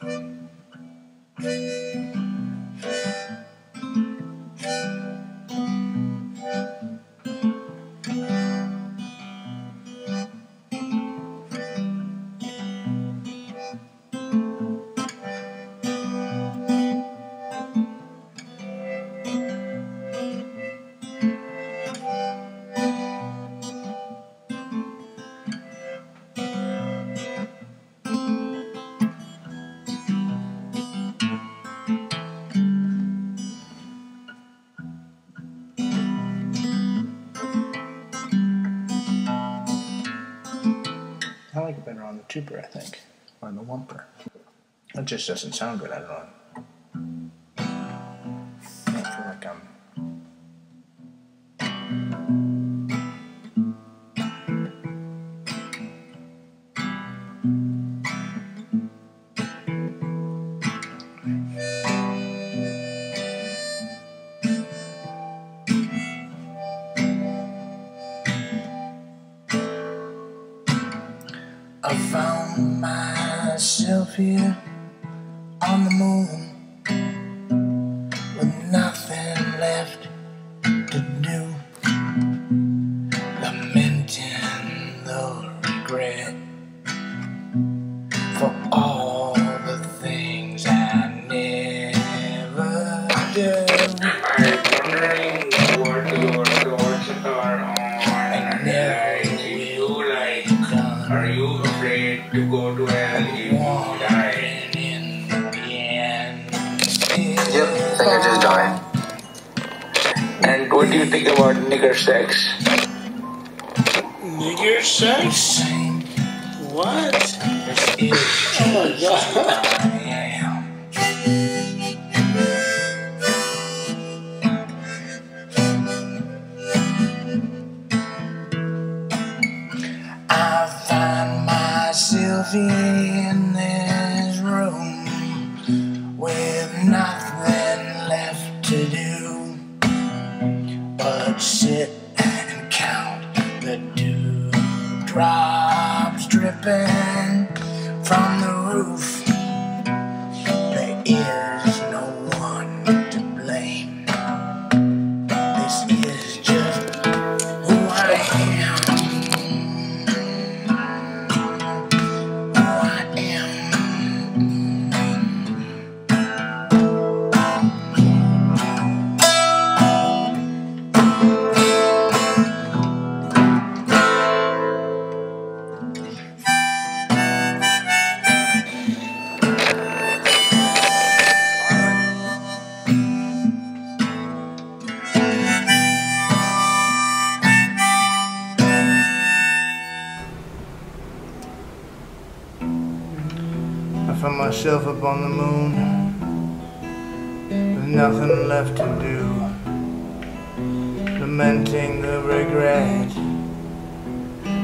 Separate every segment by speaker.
Speaker 1: I on tuber, I think, or the whumper. It just doesn't sound good. I don't know. I found myself here
Speaker 2: Yep, I think just died.
Speaker 3: And what do you think about nigger sex?
Speaker 4: Nigger sex? What? Oh my god.
Speaker 1: I am. I find myself in this sit and count the dewdrops dripping from the roof. There is found myself up on the moon with nothing left to do, lamenting the regret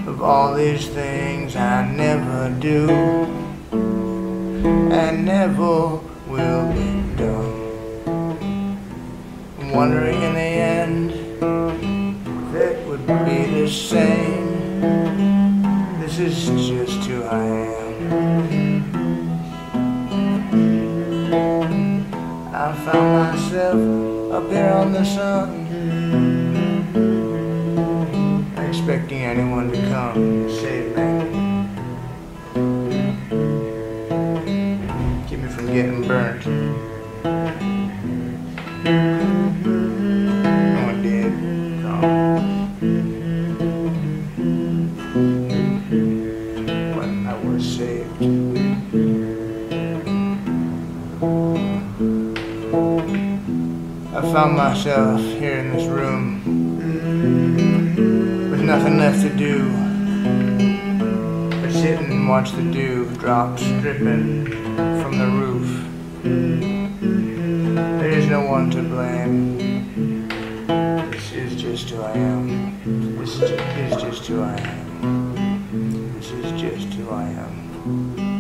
Speaker 1: of all these things I never do and never will be done. I'm wondering in the end if it would be the same. This is just who I am. I found myself up here on the sun, expecting anyone to come and save me. Keep me from getting burnt. Found myself here in this room with nothing left to do but sit and watch the dew drops dripping from the roof. There is no one to blame. This is just who I am. This is just who I am. This is just who I am.